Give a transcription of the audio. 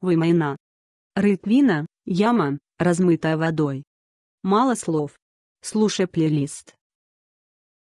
Вымойна. Рытвина, яма, размытая водой. Мало слов. Слушай плейлист.